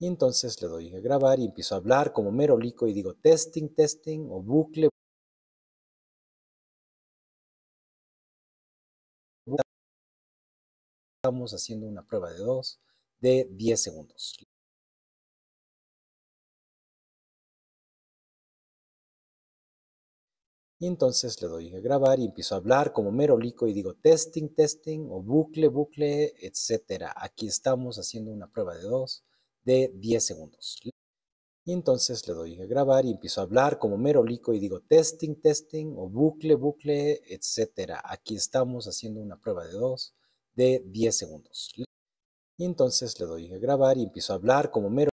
Y entonces le doy a grabar y empiezo a hablar como merolico y digo testing, testing o bucle. Estamos haciendo una prueba de dos de 10 segundos. Y entonces le doy a grabar y empiezo a hablar como merolico y digo testing, testing o bucle, bucle, etcétera. Aquí estamos haciendo una prueba de dos de 10 segundos. Y entonces le doy a grabar y empiezo a hablar como merolico y digo testing, testing o bucle, bucle, etcétera. Aquí estamos haciendo una prueba de dos de 10 segundos. Y entonces le doy a grabar y empiezo a hablar como merolico